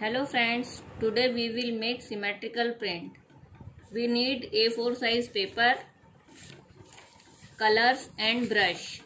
Hello friends, today we will make symmetrical print. We need A4 size paper, colors and brush.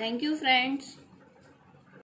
Thank you friends.